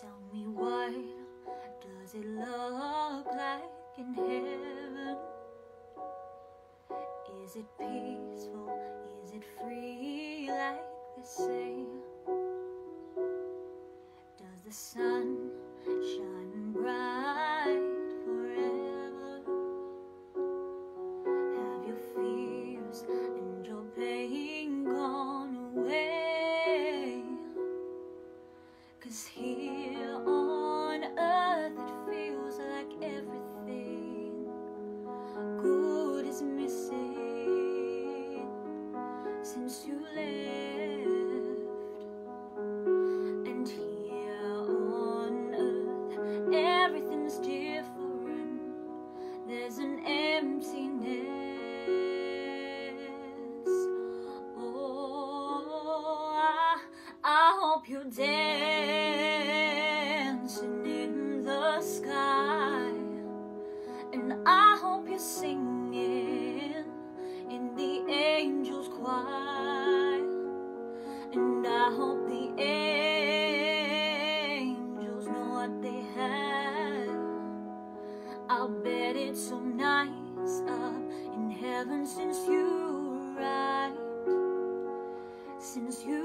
Tell me what does it look like in heaven? Is it peaceful? Is it free like they say? Does the sun shine bright forever? Have your fears and your pain gone away? Cause here you. And here on earth everything's different. There's an emptiness. Oh, I, I hope you're dancing in the sky. And I hope you're singing I hope the angels know what they have. I'll bet it's so nice up in heaven since you arrived. Since you